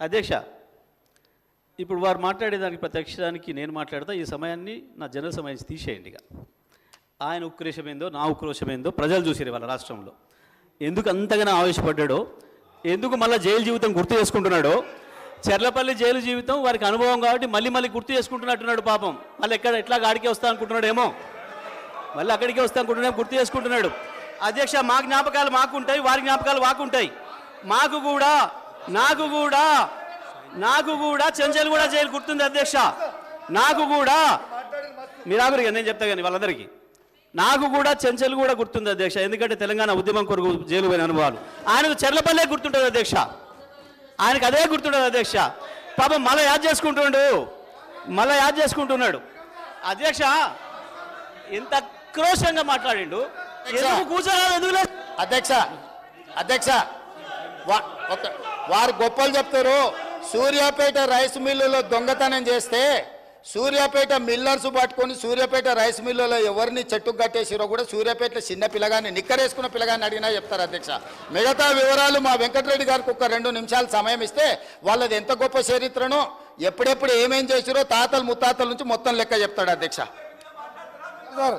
అధ్యక్ష ఇప్పుడు వారు మాట్లాడేదానికి ప్రత్యక్షానికి నేను మాట్లాడతా ఈ సమయాన్ని నా జనరల్ సమయాన్ని తీసేయండి ఇక. ఆయన ఉక్రోషం ఏందో నా ఉక్రోషం ఏందో ప్రజలు చూసారు వాళ్ళ రాష్ట్రంలో. ఎందుకు అంతగానో ఆవేశపడ్డాడో ఎందుకు మళ్ళీ జైలు జీవితం గుర్తు చేసుకుంటున్నాడో చెర్లపల్లి జైలు జీవితం వారికి అనుభవం కాబట్టి మళ్ళీ మళ్ళీ గుర్తు చేసుకుంటున్నట్టున్నాడు పాపం. మళ్ళీ ఎక్కడ ఎట్లా ఆడికే వస్తా అనుకుంటున్నాడేమో. మళ్ళీ అక్కడికే వస్తా అనుకుంటున్నాడు గుర్తు చేసుకుంటున్నాడు. అధ్యక్ష మా జ్ఞాపకాలు మాకు ఉంటాయి వారి జ్ఞాపకాలు మాకుంటాయి. మాకు కూడా నాకు కూడా నాకు కూడా చెంచల్ కూడా జైలు గుర్తుంది అధ్యక్ష. నాకు కూడా మీరు ఆగురు ఇక నేను చెప్తా కానీ వాళ్ళందరికీ. నాకు కూడా చెంచల్ కూడా గుర్తుంది అధ్యక్ష. ఎందుకంటే తెలంగాణ ఉద్యమం కొరకు జైలు పోయిన అనుభవాలు. ఆయనకు చెర్లపల్లే గుర్తుంటుంది అధ్యక్ష. ఆయనకు అదే గుర్తుంటుంది అధ్యక్ష. పాపం మళ్ళీ యాద్ చేసుకుంటుండు. మళ్ళీ యాద్ చేసుకుంటున్నాడు. అధ్యక్ష ఎంత క్రోషంగా మాట్లాడిండు. కూర్చోరాదు? ఎందుకు? అధ్యక్ష. అధ్యక్ష. వారు గొప్పలు చెప్తారు. సూర్యాపేట రైస్ మిల్లులో దొంగతనం చేస్తే సూర్యాపేట మిల్లర్స్ పట్టుకొని సూర్యాపేట రైస్ మిల్లులో ఎవరిని చెట్టుకు కట్టేసిరో కూడా సూర్యాపేట చిన్న పిల్లగాన్ని నిక్కరేసుకున్న పిల్లగాన్ని అడిగినా చెప్తారు అధ్యక్ష. మిగతా వివరాలు మా వెంకటరెడ్డి గారికి ఒక రెండు నిమిషాలు సమయం ఇస్తే వాళ్ళది ఎంత గొప్ప చరిత్రనో ఎప్పుడెప్పుడు ఏమేం చేసిరో తాతలు ముత్తాతల నుంచి మొత్తం లెక్క చెప్తాడు అధ్యక్ష. సార్.